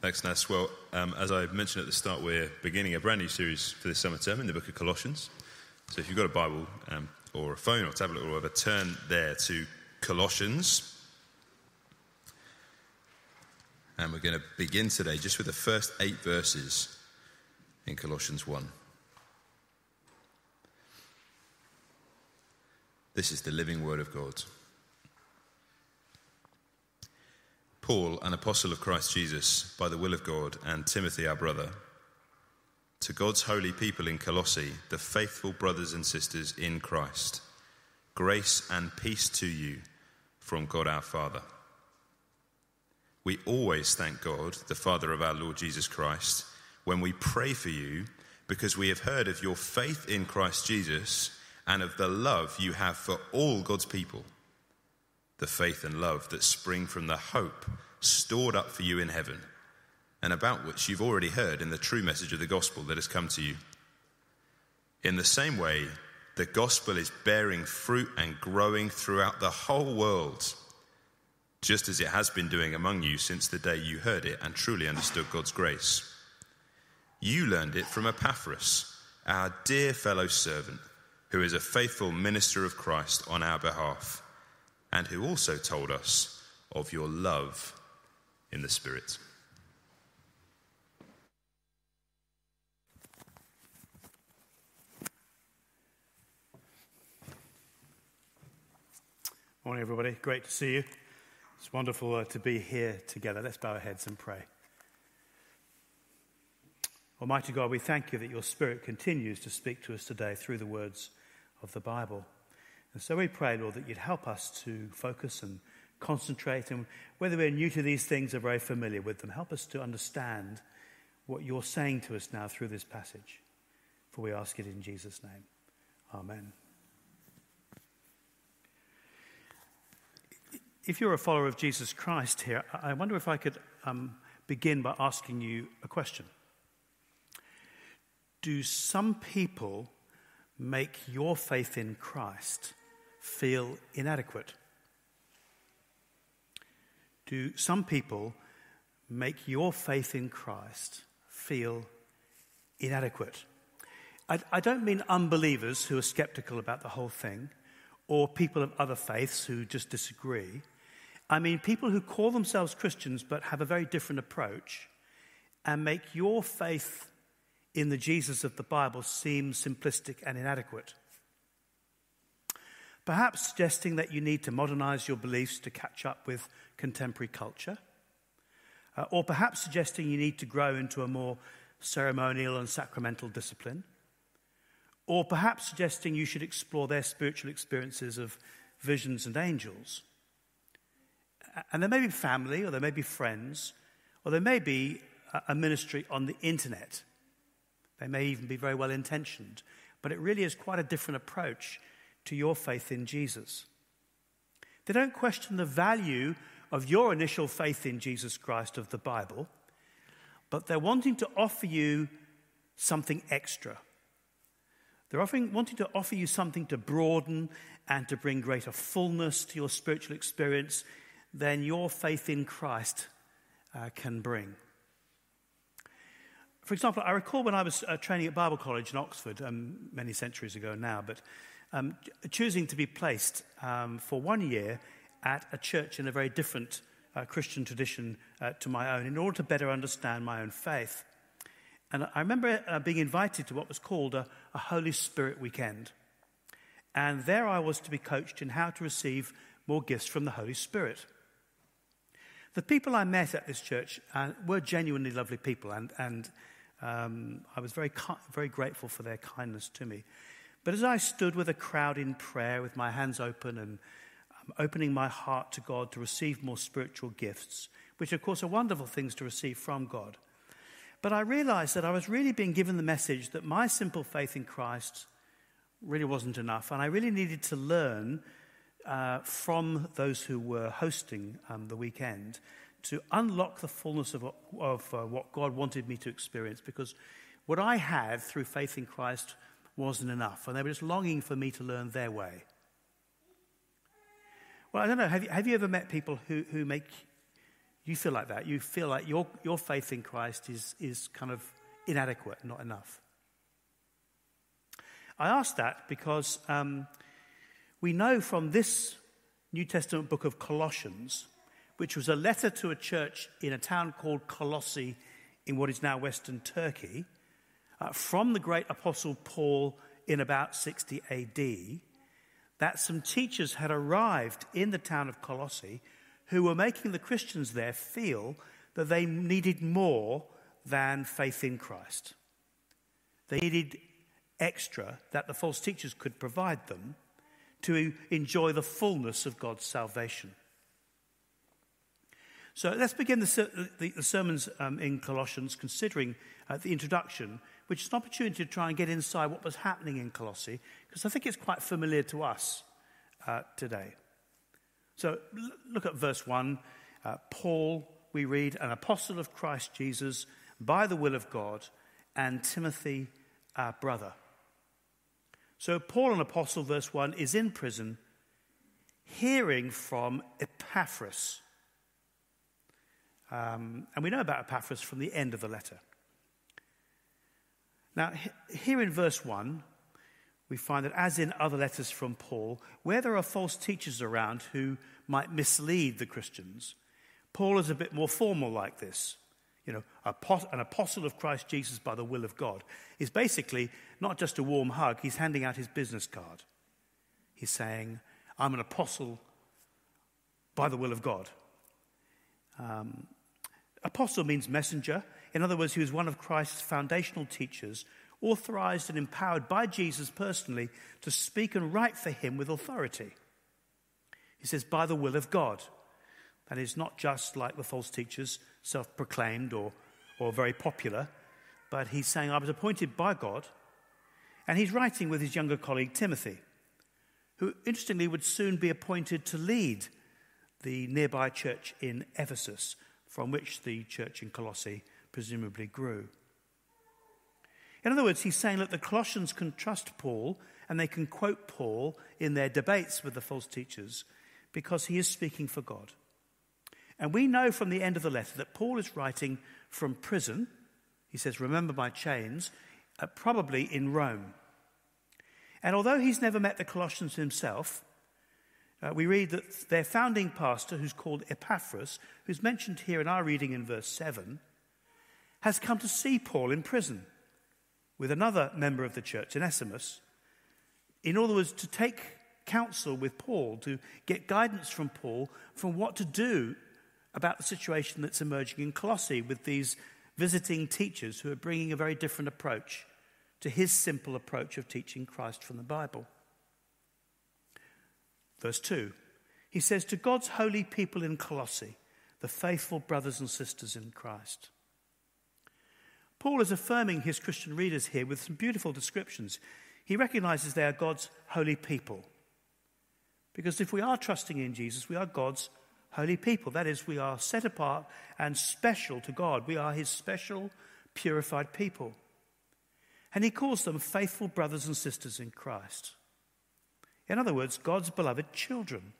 Thanks, Nas. Well, um, as I mentioned at the start, we're beginning a brand new series for this summer term in the book of Colossians. So if you've got a Bible um, or a phone or tablet or whatever, turn there to Colossians. And we're going to begin today just with the first eight verses in Colossians 1. This is the living word of God. Paul, an apostle of Christ Jesus, by the will of God, and Timothy, our brother, to God's holy people in Colossae, the faithful brothers and sisters in Christ, grace and peace to you from God our Father. We always thank God, the Father of our Lord Jesus Christ, when we pray for you, because we have heard of your faith in Christ Jesus and of the love you have for all God's people the faith and love that spring from the hope stored up for you in heaven, and about which you've already heard in the true message of the gospel that has come to you. In the same way, the gospel is bearing fruit and growing throughout the whole world, just as it has been doing among you since the day you heard it and truly understood God's grace. You learned it from Epaphras, our dear fellow servant, who is a faithful minister of Christ on our behalf and who also told us of your love in the Spirit. Morning, everybody. Great to see you. It's wonderful uh, to be here together. Let's bow our heads and pray. Almighty God, we thank you that your Spirit continues to speak to us today through the words of the Bible. And so we pray, Lord, that you'd help us to focus and concentrate. And whether we're new to these things or very familiar with them, help us to understand what you're saying to us now through this passage. For we ask it in Jesus' name. Amen. If you're a follower of Jesus Christ here, I wonder if I could um, begin by asking you a question. Do some people make your faith in Christ feel inadequate? Do some people make your faith in Christ feel inadequate? I, I, don't mean unbelievers who are skeptical about the whole thing or people of other faiths who just disagree. I mean people who call themselves Christians but have a very different approach and make your faith in the Jesus of the Bible seem simplistic and inadequate perhaps suggesting that you need to modernize your beliefs to catch up with contemporary culture, uh, or perhaps suggesting you need to grow into a more ceremonial and sacramental discipline, or perhaps suggesting you should explore their spiritual experiences of visions and angels. And there may be family, or there may be friends, or there may be a ministry on the internet. They may even be very well intentioned, but it really is quite a different approach to your faith in Jesus. They don't question the value of your initial faith in Jesus Christ of the Bible, but they're wanting to offer you something extra. They're offering, wanting to offer you something to broaden and to bring greater fullness to your spiritual experience than your faith in Christ uh, can bring. For example, I recall when I was uh, training at Bible College in Oxford um, many centuries ago now, but um, choosing to be placed um, for one year at a church in a very different uh, Christian tradition uh, to my own in order to better understand my own faith. And I remember uh, being invited to what was called a, a Holy Spirit weekend. And there I was to be coached in how to receive more gifts from the Holy Spirit. The people I met at this church uh, were genuinely lovely people, and, and um, I was very, very grateful for their kindness to me. But as I stood with a crowd in prayer, with my hands open and um, opening my heart to God to receive more spiritual gifts, which of course are wonderful things to receive from God, but I realized that I was really being given the message that my simple faith in Christ really wasn't enough, and I really needed to learn uh, from those who were hosting um, the weekend to unlock the fullness of, of uh, what God wanted me to experience because what I had through faith in Christ wasn't enough, and they were just longing for me to learn their way. Well, I don't know, have you, have you ever met people who, who make You feel like that. You feel like your, your faith in Christ is, is kind of inadequate, not enough. I ask that because um, we know from this New Testament book of Colossians, which was a letter to a church in a town called Colossae in what is now Western Turkey, uh, from the great apostle Paul in about 60 AD, that some teachers had arrived in the town of Colossae who were making the Christians there feel that they needed more than faith in Christ. They needed extra that the false teachers could provide them to enjoy the fullness of God's salvation. So let's begin the, the, the sermons um, in Colossians considering uh, the introduction, which is an opportunity to try and get inside what was happening in Colossae, because I think it's quite familiar to us uh, today. So l- look at verse 1. Uh, Paul, we read, an apostle of Christ Jesus by the will of God, and Timothy, our brother. So, Paul, an apostle, verse 1, is in prison hearing from Epaphras. Um, and we know about Epaphras from the end of the letter. Now, here in verse 1, we find that, as in other letters from Paul, where there are false teachers around who might mislead the Christians, Paul is a bit more formal like this you know, an apostle of Christ Jesus by the will of God, is basically not just a warm hug, he's handing out his business card. He's saying, I'm an apostle by the will of God. Um, apostle means messenger. In other words, he was one of Christ's foundational teachers, authorized and empowered by Jesus personally to speak and write for him with authority. He says, by the will of God. That is not just like the false teachers self proclaimed or, or very popular, but he's saying, I was appointed by God. And he's writing with his younger colleague Timothy, who interestingly would soon be appointed to lead the nearby church in Ephesus, from which the church in Colossae presumably grew. In other words, he's saying that the Colossians can trust Paul and they can quote Paul in their debates with the false teachers because he is speaking for God. And we know from the end of the letter that Paul is writing from prison. He says, Remember my chains, uh, probably in Rome. And although he's never met the Colossians himself, uh, we read that their founding pastor, who's called Epaphras, who's mentioned here in our reading in verse 7, has come to see Paul in prison with another member of the church, Onesimus, in other words, to take counsel with Paul, to get guidance from Paul from what to do about the situation that's emerging in Colossae with these visiting teachers who are bringing a very different approach to his simple approach of teaching Christ from the Bible. Verse 2 he says, To God's holy people in Colossae, the faithful brothers and sisters in Christ. Paul is affirming his Christian readers here with some beautiful descriptions. He recognizes they are God's holy people. Because if we are trusting in Jesus, we are God's holy people. That is, we are set apart and special to God. We are his special, purified people. And he calls them faithful brothers and sisters in Christ. In other words, God's beloved children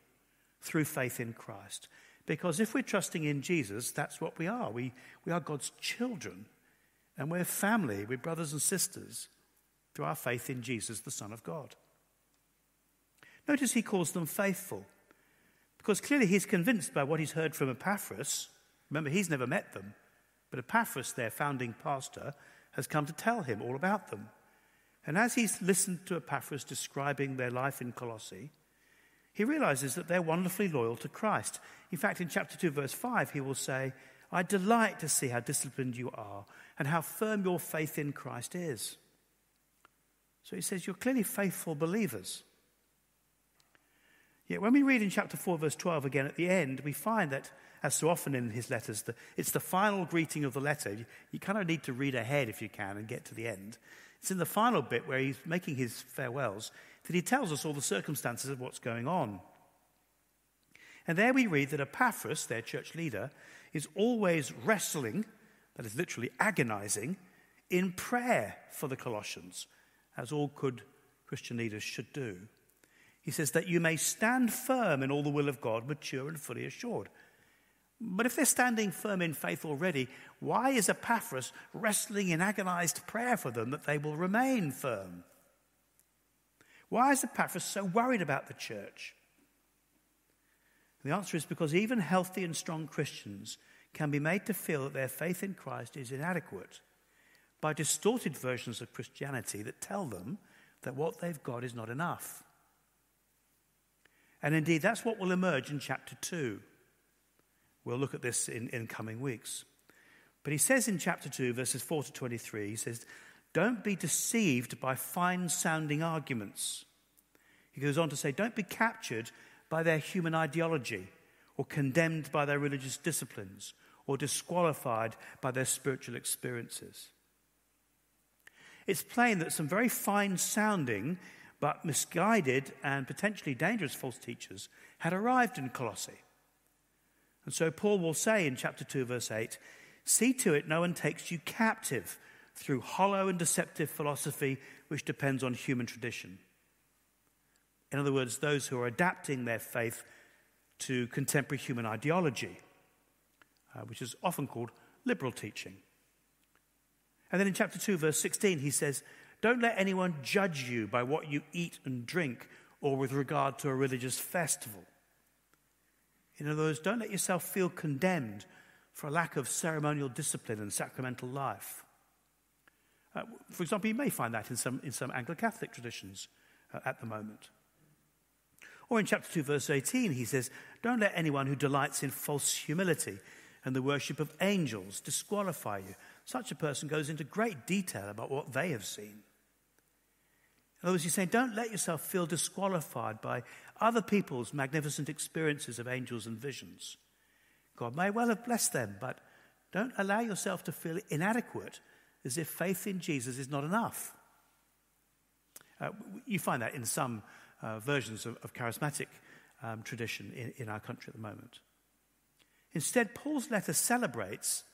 through faith in Christ. Because if we're trusting in Jesus, that's what we are. We, we are God's children. And we're family, we're brothers and sisters through our faith in Jesus, the Son of God. Notice he calls them faithful. Because clearly he's convinced by what he's heard from Epaphras. Remember, he's never met them. But Epaphras, their founding pastor, has come to tell him all about them. And as he's listened to Epaphras describing their life in Colossae, he realizes that they're wonderfully loyal to Christ. In fact, in chapter 2, verse 5, he will say, I delight to see how disciplined you are and how firm your faith in Christ is. So he says, You're clearly faithful believers. Yet when we read in chapter 4, verse 12 again at the end, we find that, as so often in his letters, the, it's the final greeting of the letter. You, you kind of need to read ahead if you can and get to the end. It's in the final bit where he's making his farewells that he tells us all the circumstances of what's going on. And there we read that Epaphras, their church leader, is always wrestling, that is literally agonizing, in prayer for the Colossians, as all good Christian leaders should do. He says that you may stand firm in all the will of God, mature and fully assured. But if they're standing firm in faith already, why is Epaphras wrestling in agonized prayer for them that they will remain firm? Why is Epaphras so worried about the church? The answer is because even healthy and strong Christians can be made to feel that their faith in Christ is inadequate by distorted versions of Christianity that tell them that what they've got is not enough. And indeed, that's what will emerge in chapter 2. We'll look at this in, in coming weeks. But he says in chapter 2, verses 4 to 23, he says, Don't be deceived by fine sounding arguments. He goes on to say, Don't be captured by their human ideology or condemned by their religious disciplines or disqualified by their spiritual experiences. It's plain that some very fine sounding but misguided and potentially dangerous false teachers had arrived in Colossae. And so Paul will say in chapter 2, verse 8 See to it no one takes you captive through hollow and deceptive philosophy which depends on human tradition. In other words, those who are adapting their faith to contemporary human ideology, uh, which is often called liberal teaching. And then in chapter 2, verse 16, he says, Don't let anyone judge you by what you eat and drink or with regard to a religious festival. In other words, don't let yourself feel condemned for a lack of ceremonial discipline and sacramental life. Uh, for example, you may find that in some, in some Anglo Catholic traditions uh, at the moment. Or in chapter 2, verse 18, he says, Don't let anyone who delights in false humility and the worship of angels disqualify you. Such a person goes into great detail about what they have seen. In other words, he's saying, don't let yourself feel disqualified by other people's magnificent experiences of angels and visions. God may well have blessed them, but don't allow yourself to feel inadequate as if faith in Jesus is not enough. Uh, you find that in some uh, versions of, of charismatic um, tradition in, in our country at the moment. Instead, Paul's letter celebrates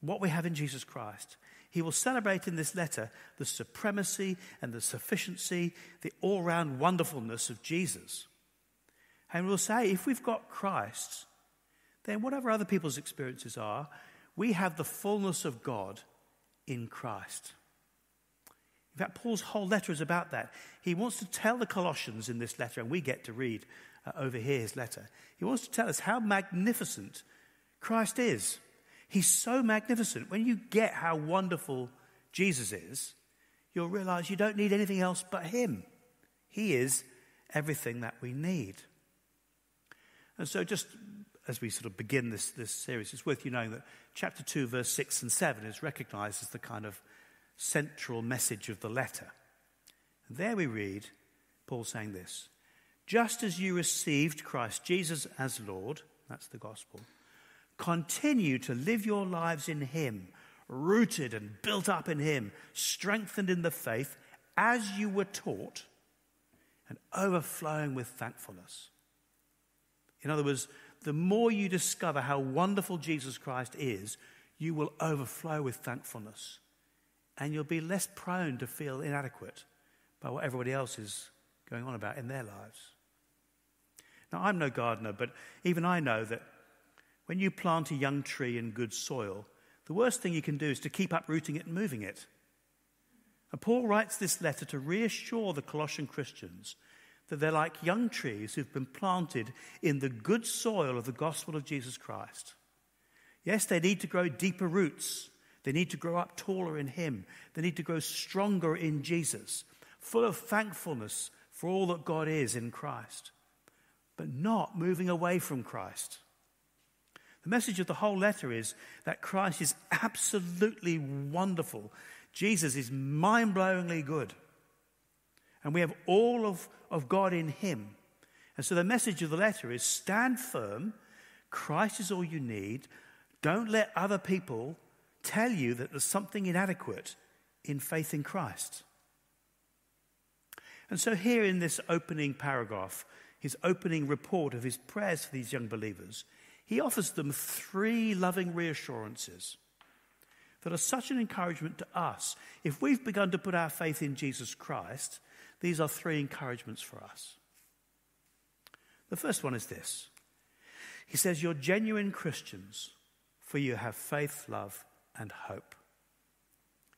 what we have in Jesus Christ. He will celebrate in this letter the supremacy and the sufficiency, the all round wonderfulness of Jesus. And we'll say, if we've got Christ, then whatever other people's experiences are, we have the fullness of God in Christ. In fact, Paul's whole letter is about that. He wants to tell the Colossians in this letter, and we get to read uh, over here his letter. He wants to tell us how magnificent Christ is. He's so magnificent. When you get how wonderful Jesus is, you'll realize you don't need anything else but Him. He is everything that we need. And so, just as we sort of begin this, this series, it's worth you knowing that chapter 2, verse 6 and 7 is recognized as the kind of central message of the letter. There we read Paul saying this Just as you received Christ Jesus as Lord, that's the gospel Continue to live your lives in Him, rooted and built up in Him, strengthened in the faith as you were taught, and overflowing with thankfulness. In other words, the more you discover how wonderful Jesus Christ is, you will overflow with thankfulness. And you'll be less prone to feel inadequate by what everybody else is going on about in their lives. Now, I'm no gardener, but even I know that when you plant a young tree in good soil, the worst thing you can do is to keep uprooting it and moving it. And Paul writes this letter to reassure the Colossian Christians that they're like young trees who've been planted in the good soil of the gospel of Jesus Christ. Yes, they need to grow deeper roots. They need to grow up taller in Him. They need to grow stronger in Jesus, full of thankfulness for all that God is in Christ, but not moving away from Christ. The message of the whole letter is that Christ is absolutely wonderful. Jesus is mind blowingly good. And we have all of, of God in Him. And so the message of the letter is stand firm. Christ is all you need. Don't let other people tell you that there's something inadequate in faith in Christ. And so, here in this opening paragraph, his opening report of his prayers for these young believers, he offers them three loving reassurances that are such an encouragement to us. If we've begun to put our faith in Jesus Christ, these are three encouragements for us. The first one is this He says, You're genuine Christians, for you have faith, love, and hope.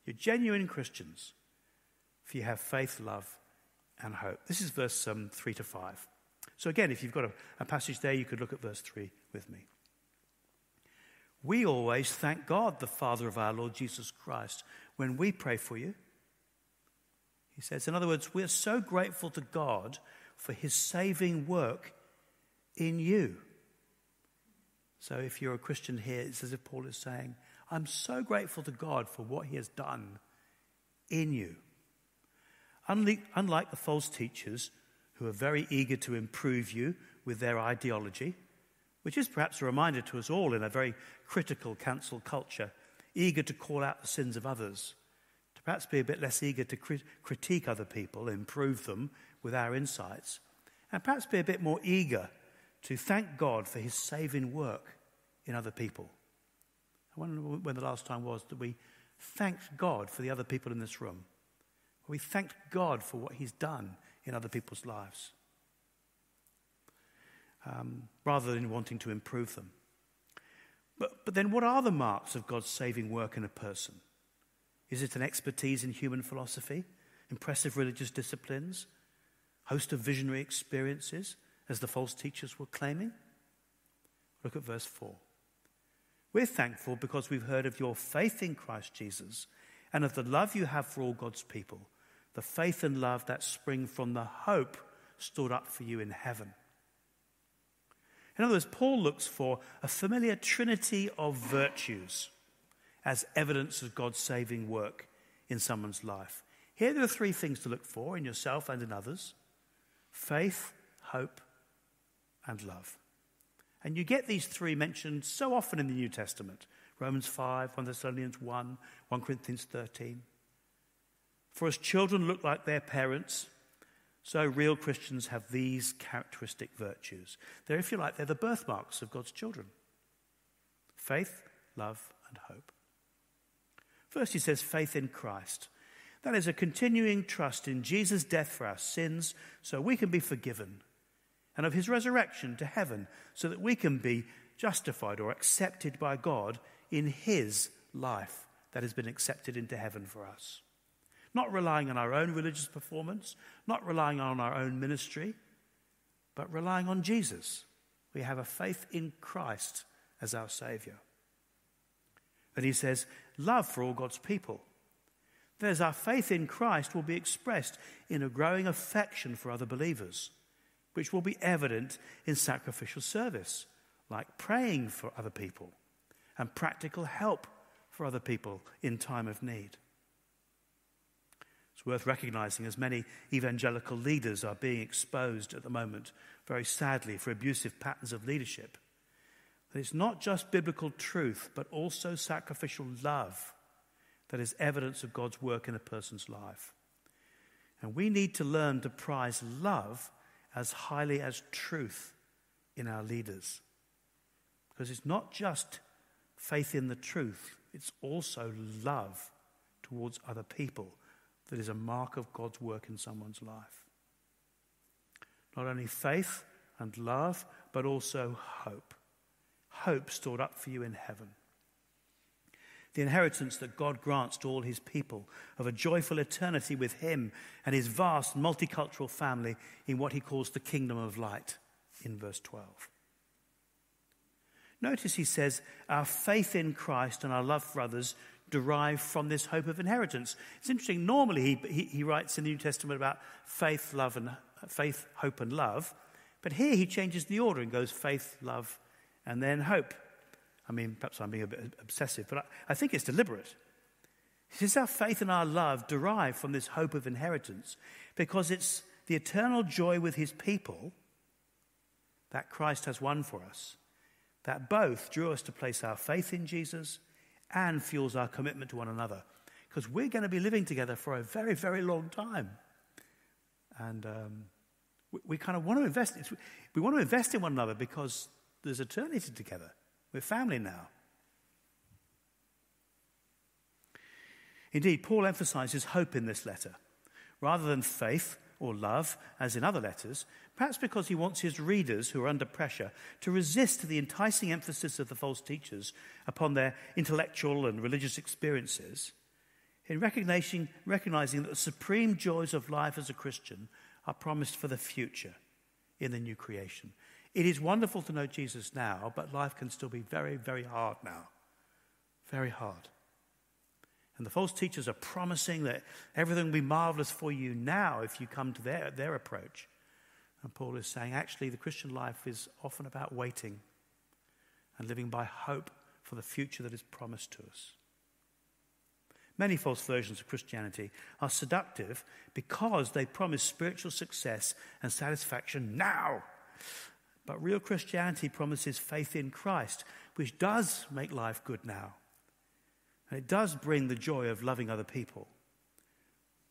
You're genuine Christians, for you have faith, love, and hope. This is verse um, 3 to 5. So, again, if you've got a, a passage there, you could look at verse 3 with me. We always thank God, the Father of our Lord Jesus Christ, when we pray for you. He says, in other words, we're so grateful to God for his saving work in you. So if you're a Christian here, it's as if Paul is saying, I'm so grateful to God for what he has done in you. Unlike, the false teachers who are very eager to improve you with their ideology, which is perhaps a reminder to us all in a very critical cancel culture, eager to call out the sins of others, to perhaps be a bit less eager to crit- critique other people, improve them with our insights, and perhaps be a bit more eager to thank God for his saving work in other people. When the last time was that we thanked God for the other people in this room. We thanked God for what he's done in other people's lives um, rather than wanting to improve them. But, but then, what are the marks of God's saving work in a person? Is it an expertise in human philosophy, impressive religious disciplines, host of visionary experiences, as the false teachers were claiming? Look at verse 4. We're thankful because we've heard of your faith in Christ Jesus and of the love you have for all God's people, the faith and love that spring from the hope stored up for you in heaven. In other words, Paul looks for a familiar trinity of virtues as evidence of God's saving work in someone's life. Here there are three things to look for in yourself and in others faith, hope, and love. And you get these three mentioned so often in the New Testament Romans 5, 1 Thessalonians 1, 1 Corinthians 13. For as children look like their parents, so real Christians have these characteristic virtues. They're, if you like, they're the birthmarks of God's children faith, love, and hope. First, he says faith in Christ. That is a continuing trust in Jesus' death for our sins so we can be forgiven, and of his resurrection to heaven so that we can be justified or accepted by God in his life that has been accepted into heaven for us. Not relying on our own religious performance, not relying on our own ministry, but relying on Jesus. We have a faith in Christ as our Savior. And he says, love for all God's people. There's our faith in Christ will be expressed in a growing affection for other believers, which will be evident in sacrificial service, like praying for other people and practical help for other people in time of need. It's worth recognizing as many evangelical leaders are being exposed at the moment, very sadly, for abusive patterns of leadership. That it's not just biblical truth, but also sacrificial love that is evidence of God's work in a person's life. And we need to learn to prize love as highly as truth in our leaders. Because it's not just faith in the truth, it's also love towards other people that is a mark of God's work in someone's life. Not only faith and love, but also hope. Hope stored up for you in heaven. The inheritance that God grants to all his people of a joyful eternity with him and his vast multicultural family in what he calls the kingdom of light in verse 12. Notice he says, Our faith in Christ and our love for others derive from this hope of inheritance. It's interesting. Normally, he, he, he, writes in the New Testament about faith, love, and faith, hope, and love, but here he changes the order and goes faith, love, and then hope. I mean, perhaps I'm being a bit obsessive, but I, I think it's deliberate. Says our faith and our love derive from this hope of inheritance because it's the eternal joy with his people that Christ has won for us that both drew us to place our faith in Jesus and fuels our commitment to one another. Because we're going to be living together for a very, very long time. And um, we, we, kind of want to invest. We want to invest in one another because there's eternity together. We're family now. Indeed, Paul emphasizes hope in this letter. Rather than faith or love, as in other letters, Perhaps because he wants his readers who are under pressure to resist the enticing emphasis of the false teachers upon their intellectual and religious experiences, in recognizing, recognizing that the supreme joys of life as a Christian are promised for the future in the new creation. It is wonderful to know Jesus now, but life can still be very, very hard now. Very hard. And the false teachers are promising that everything will be marvelous for you now if you come to their, their approach. And Paul is saying actually, the Christian life is often about waiting and living by hope for the future that is promised to us. Many false versions of Christianity are seductive because they promise spiritual success and satisfaction now. But real Christianity promises faith in Christ, which does make life good now. And it does bring the joy of loving other people.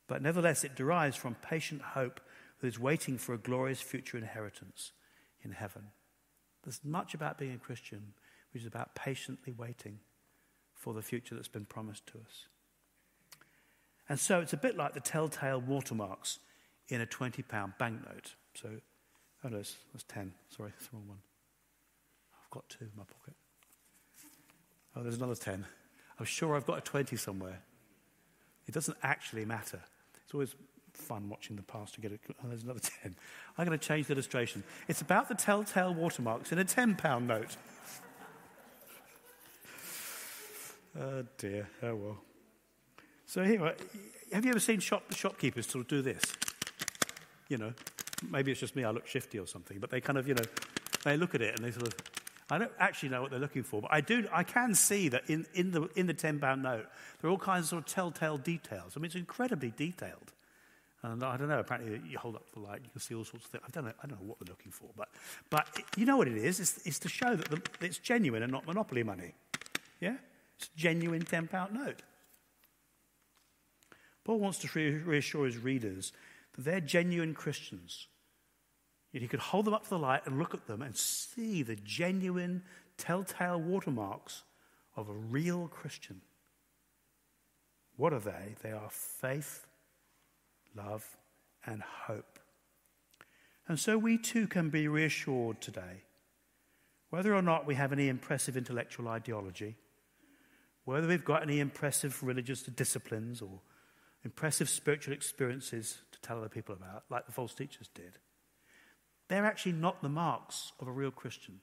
But nevertheless, it derives from patient hope that is waiting for a glorious future inheritance in heaven. There's much about being a Christian which is about patiently waiting for the future that's been promised to us. And so it's a bit like the telltale watermarks in a £20 banknote. So, oh no, that's 10. Sorry, that's the wrong one. I've got two in my pocket. Oh, there's another 10. I'm sure I've got a 20 somewhere. It doesn't actually matter. It's always fun watching the pastor get it. Oh, there's another 10. I'm going to change the illustration. It's about the telltale watermarks in a 10 pound note. oh dear. Oh well. So here, have you ever seen shop, shopkeepers sort of do this? You know, maybe it's just me, I look shifty or something, but they kind of, you know, they look at it and they sort of, I don't actually know what they're looking for, but I do, I can see that in, in the, in the 10 pound note, there are all kinds of, sort of telltale details. I mean, it's incredibly detailed. And I don't know, apparently you hold up the light, you can see all sorts of things. I don't know, I don't know what they're looking for, but, but you know what it is? It's, it's to show that the, it's genuine and not monopoly money. Yeah? It's a genuine £10 note. Paul wants to reassure his readers they're genuine Christians. Yet he could hold them up to the light and look at them and see the genuine, telltale watermarks of a real Christian. What are they? They are faith, love, and hope. And so we too can be reassured today, whether or not we have any impressive intellectual ideology, whether we've got any impressive religious disciplines or impressive spiritual experiences to tell other people about, like the false teachers did. They're actually not the marks of a real Christian.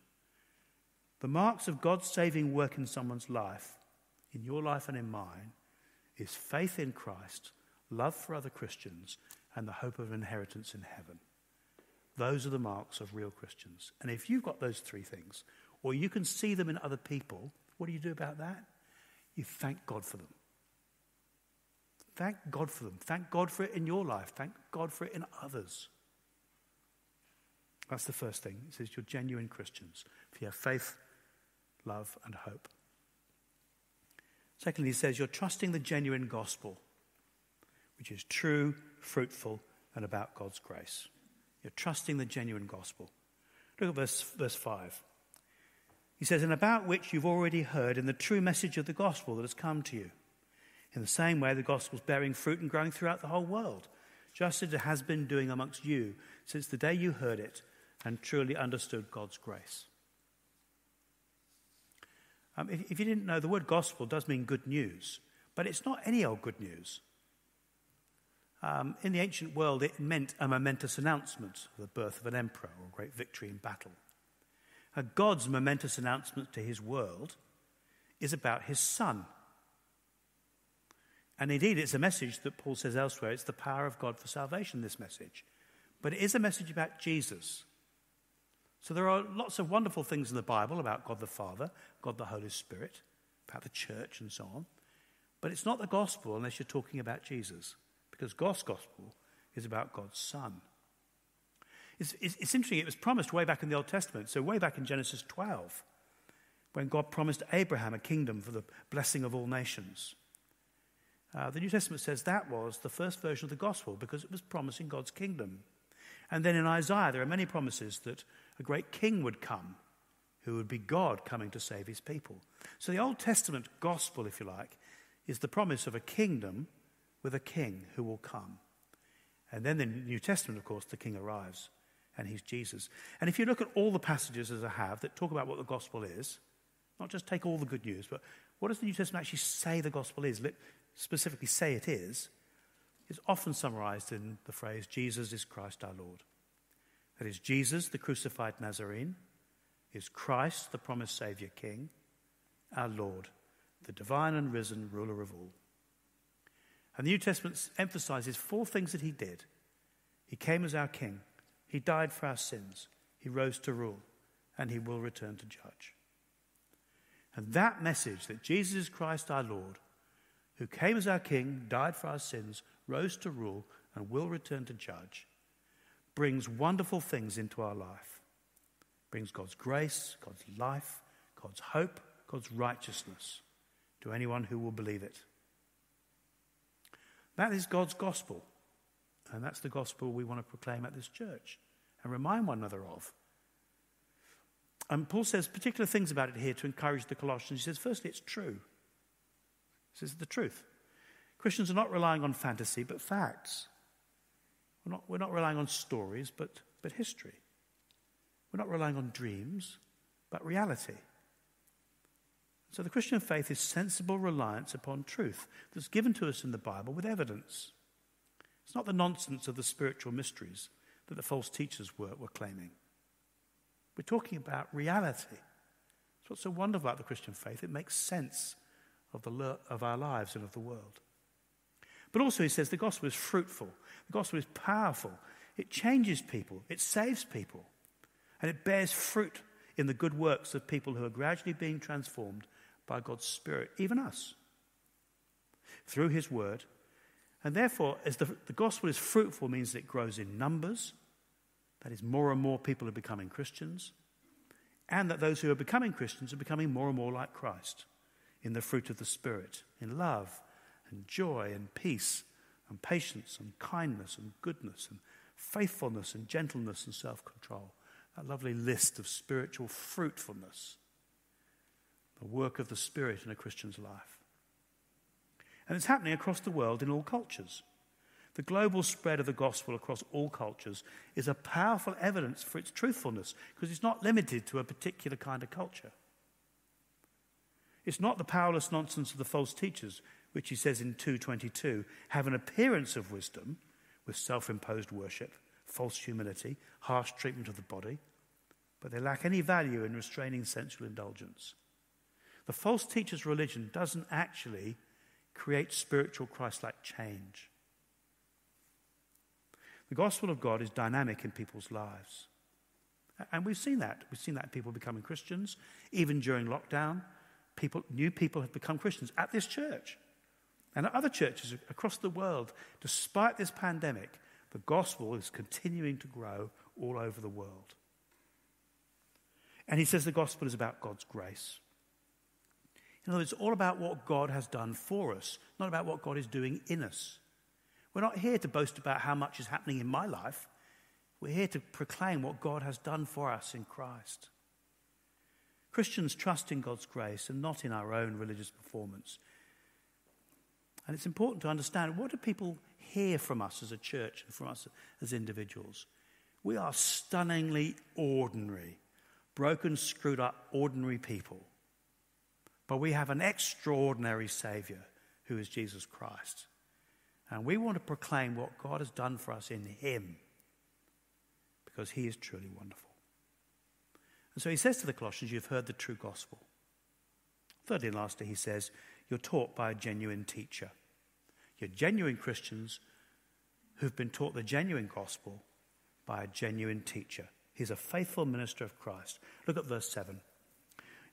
The marks of God's saving work in someone's life, in your life and in mine, is faith in Christ love for other Christians, and the hope of inheritance in heaven. Those are the marks of real Christians. And if you've got those three things, or you can see them in other people, what do you do about that? You thank God for them. Thank God for them. Thank God for it in your life. Thank God for it in others. That's the first thing. It says you're genuine Christians. If you have faith, love, and hope. Secondly, he says you're trusting the genuine gospel which is true, fruitful, and about God's grace. You're trusting the genuine gospel. Look at verse, verse 5. He says, And about which you've already heard in the true message of the gospel that has come to you. In the same way, the gospel is bearing fruit and growing throughout the whole world, just as it has been doing amongst you since the day you heard it and truly understood God's grace. Um, if, if you didn't know, the word gospel does mean good news, but it's not any old good news. Um, in the ancient world, it meant a momentous announcement of the birth of an emperor or a great victory in battle. Uh, God's momentous announcement to his world is about his son. And indeed, it's a message that Paul says elsewhere it's the power of God for salvation, this message. But it is a message about Jesus. So there are lots of wonderful things in the Bible about God the Father, God the Holy Spirit, about the church, and so on. But it's not the gospel unless you're talking about Jesus because God's gospel is about God's Son. It's, it's, it's, interesting, it was promised way back in the Old Testament, so way back in Genesis 12, when God promised Abraham a kingdom for the blessing of all nations. Uh, the New Testament says that was the first version of the gospel because it was promising God's kingdom. And then in Isaiah, there are many promises that a great king would come who would be God coming to save his people. So the Old Testament gospel, if you like, is the promise of a kingdom with a king who will come. And then the New Testament, of course, the king arrives and he's Jesus. And if you look at all the passages as I have that talk about what the gospel is, not just take all the good news, but what does the New Testament actually say the gospel is, specifically say it is, is often summarized in the phrase, Jesus is Christ our Lord. That is, Jesus, the crucified Nazarene, is Christ, the promised Savior King, our Lord, the divine and risen ruler of all. And the New Testament emphasizes four things that he did. He came as our King, he died for our sins, he rose to rule, and he will return to judge. And that message that Jesus is Christ our Lord, who came as our King, died for our sins, rose to rule, and will return to judge, brings wonderful things into our life. Brings God's grace, God's life, God's hope, God's righteousness to anyone who will believe it. That is God's gospel. And that's the gospel we want to proclaim at this church and remind one another of. And Paul says particular things about it here to encourage the Colossians. He says, firstly, it's true. This is the truth. Christians are not relying on fantasy, but facts. We're not, we're not relying on stories, but, but history. We're not relying on dreams, but reality. So the Christian faith is sensible reliance upon truth that's given to us in the Bible with evidence. It's not the nonsense of the spiritual mysteries that the false teachers were, were claiming. We're talking about reality. That's what's so wonderful about the Christian faith. It makes sense of, the, of our lives and of the world. But also, he says the gospel is fruitful, the gospel is powerful, it changes people, it saves people, and it bears fruit in the good works of people who are gradually being transformed by God's Spirit, even us, through his word. And therefore, as the, the gospel is fruitful, means that it grows in numbers, that is, more and more people are becoming Christians, and that those who are becoming Christians are becoming more and more like Christ in the fruit of the Spirit, in love and joy and peace and patience and kindness and goodness and faithfulness and gentleness and self control. That lovely list of spiritual fruitfulness, the work of the Spirit in a Christian's life. And it's happening across the world in all cultures. The global spread of the gospel across all cultures is a powerful evidence for its truthfulness because it's not limited to a particular kind of culture. It's not the powerless nonsense of the false teachers, which he says in 222 have an appearance of wisdom with self imposed worship, false humility, harsh treatment of the body, but they lack any value in restraining sensual indulgence. The false teacher's religion doesn't actually create spiritual Christ like change. The gospel of God is dynamic in people's lives. And we've seen that. We've seen that people becoming Christians. Even during lockdown, people, new people have become Christians at this church and at other churches across the world. Despite this pandemic, the gospel is continuing to grow all over the world. And he says the gospel is about God's grace. In other words, it's all about what God has done for us, not about what God is doing in us. We're not here to boast about how much is happening in my life. We're here to proclaim what God has done for us in Christ. Christians trust in God's grace and not in our own religious performance. And it's important to understand what do people hear from us as a church and from us as individuals? We are stunningly ordinary, broken, screwed up, ordinary people. But we have an extraordinary Savior who is Jesus Christ. And we want to proclaim what God has done for us in Him because He is truly wonderful. And so he says to the Colossians, You've heard the true gospel. Thirdly and lastly, he says, You're taught by a genuine teacher. You're genuine Christians who've been taught the genuine gospel by a genuine teacher. He's a faithful minister of Christ. Look at verse 7.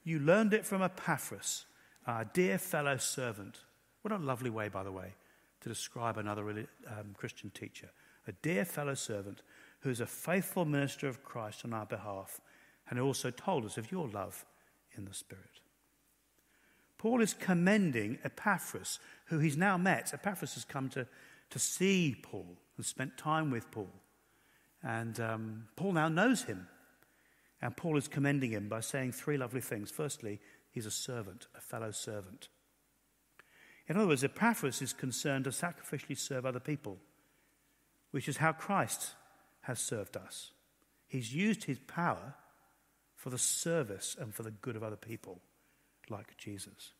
You learned it from Epaphras, our dear fellow servant. What a lovely way, by the way, to describe another um, Christian teacher. A dear fellow servant who is a faithful minister of Christ on our behalf and also told us of your love in the Spirit. Paul is commending Epaphras, who he's now met. Epaphras has come to, to see Paul and spent time with Paul. And um, Paul now knows him. And Paul is commending him by saying three lovely things. Firstly, he's a servant, a fellow servant. In other words, Epaphras is concerned to sacrificially serve other people, which is how Christ has served us. He's used his power for the service and for the good of other people, like Jesus.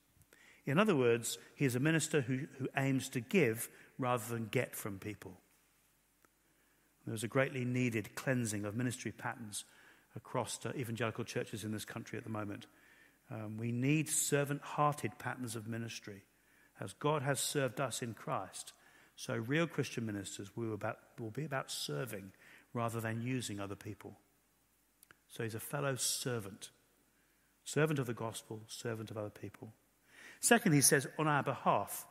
In other words, he is a minister who, who aims to give rather than get from people. There's a greatly needed cleansing of ministry patterns across evangelical churches in this country at the moment. Um, we need servant hearted patterns of ministry. As God has served us in Christ, so real Christian ministers will, about, will be about serving rather than using other people. So he's a fellow servant, servant of the gospel, servant of other people. Second, he says, on our behalf.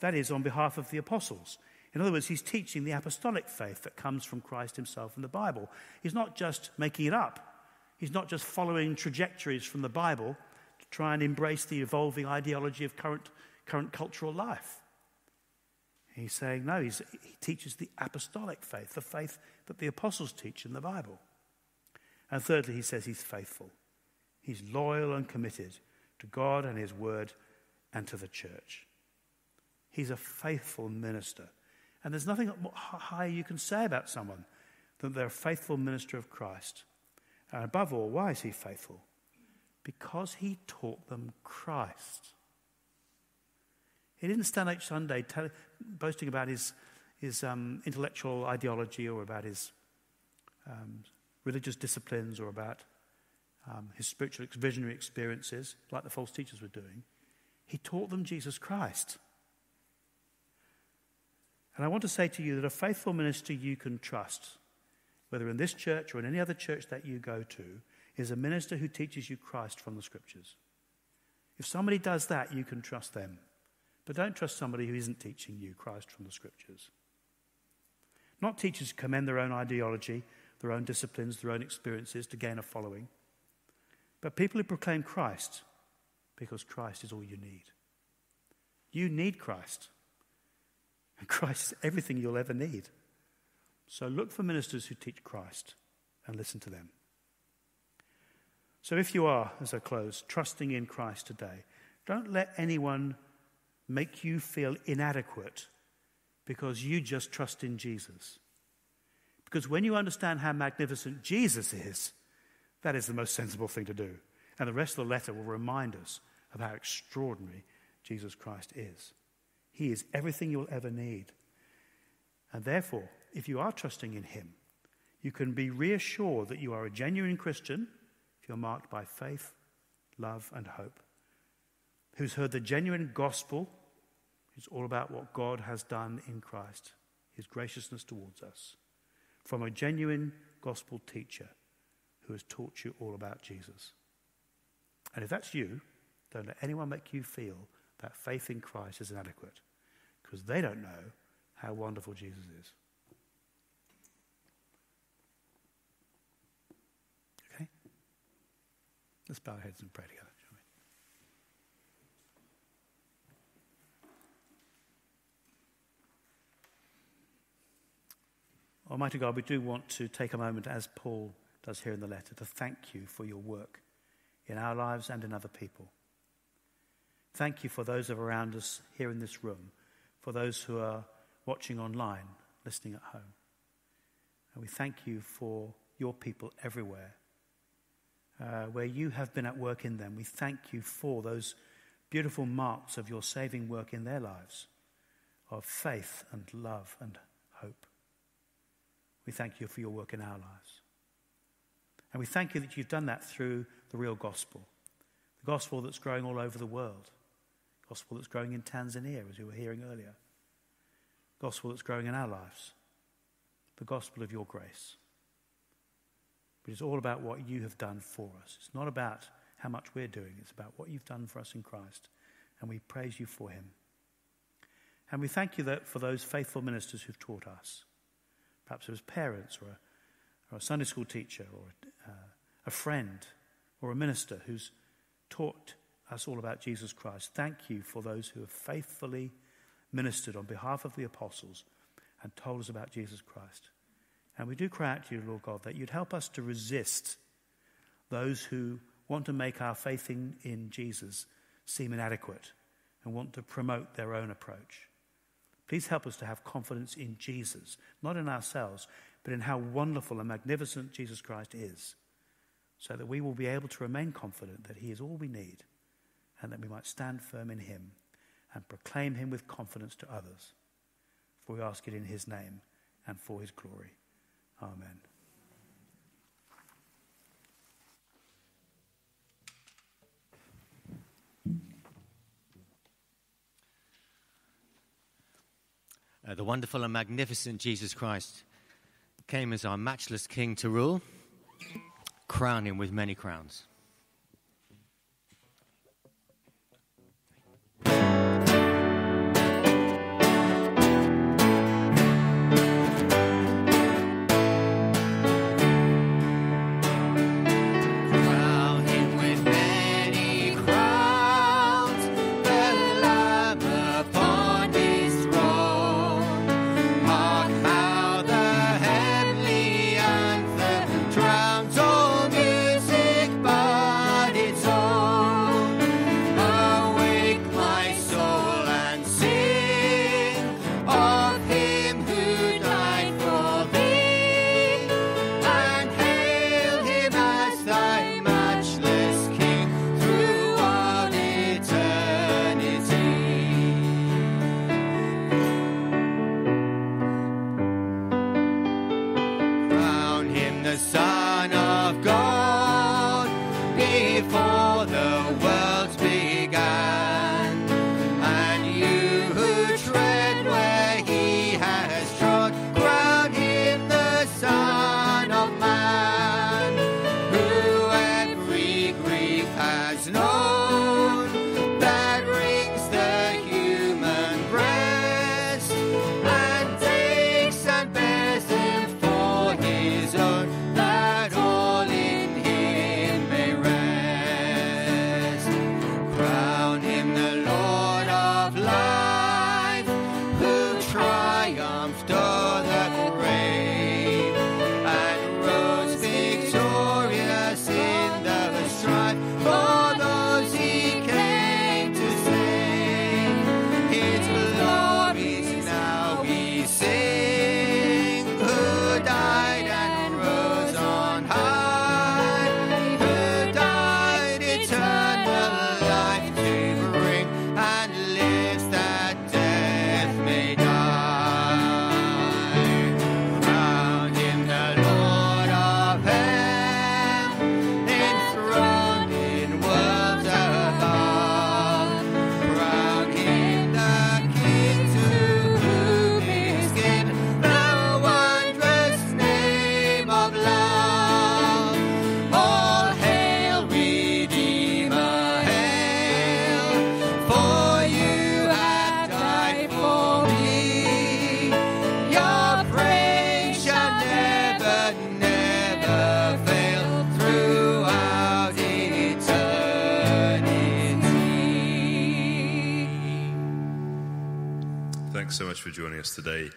That is, on behalf of the apostles. In other words, he's teaching the apostolic faith that comes from Christ himself in the Bible. He's not just making it up, he's not just following trajectories from the Bible to try and embrace the evolving ideology of current, current cultural life. He's saying, no, he's, he teaches the apostolic faith, the faith that the apostles teach in the Bible. And thirdly, he says he's faithful. He's loyal and committed to God and his word and to the church. He's a faithful minister. And there's nothing higher you can say about someone than they're a faithful minister of Christ. And above all, why is he faithful? Because he taught them Christ. He didn't stand each Sunday tell, boasting about his, his um, intellectual ideology or about his um, religious disciplines or about um, his spiritual visionary experiences, like the false teachers were doing. He taught them Jesus Christ. And I want to say to you that a faithful minister you can trust, whether in this church or in any other church that you go to, is a minister who teaches you Christ from the scriptures. If somebody does that, you can trust them. But don't trust somebody who isn't teaching you Christ from the scriptures. Not teachers commend their own ideology, their own disciplines, their own experiences to gain a following, but people who proclaim Christ because Christ is all you need. You need Christ. And Christ is everything you'll ever need. So look for ministers who teach Christ and listen to them. So if you are, as I close, trusting in Christ today, don't let anyone make you feel inadequate because you just trust in Jesus. Because when you understand how magnificent Jesus is, that is the most sensible thing to do. And the rest of the letter will remind us of how extraordinary Jesus Christ is. He is everything you'll ever need. And therefore, if you are trusting in Him, you can be reassured that you are a genuine Christian if you're marked by faith, love, and hope, who's heard the genuine gospel, who's all about what God has done in Christ, His graciousness towards us, from a genuine gospel teacher who has taught you all about Jesus. And if that's you, don't let anyone make you feel that faith in Christ is inadequate because they don't know how wonderful Jesus is. Okay? Let's bow our heads and pray together, shall we? Almighty God, we do want to take a moment, as Paul does here in the letter, to thank you for your work in our lives and in other people. Thank you for those of around us here in this room, for those who are watching online, listening at home. And we thank you for your people everywhere, uh, where you have been at work in them. We thank you for those beautiful marks of your saving work in their lives, of faith and love and hope. We thank you for your work in our lives. And we thank you that you've done that through the real gospel, the gospel that's growing all over the world, gospel that's growing in Tanzania, as we were hearing earlier, gospel that's growing in our lives, the gospel of your grace. But it's all about what you have done for us. It's not about how much we're doing, it's about what you've done for us in Christ. And we praise you for him. And we thank you for those faithful ministers who've taught us. Perhaps it was parents or a or a Sunday school teacher or a, uh, a friend or a minister who's taught us all about Jesus Christ. Thank you for those who have faithfully ministered on behalf of the apostles and told us about Jesus Christ. And we do cry out to you, Lord God, that you'd help us to resist those who want to make our faith in, in Jesus seem inadequate and want to promote their own approach. Please help us to have confidence in Jesus, not in ourselves, but in how wonderful and magnificent Jesus Christ is, so that we will be able to remain confident that He is all we need and that we might stand firm in Him and proclaim Him with confidence to others. For we ask it in His name and for His glory. Amen. Uh, the wonderful and magnificent Jesus Christ came as our matchless king to rule, crown him with many crowns. today.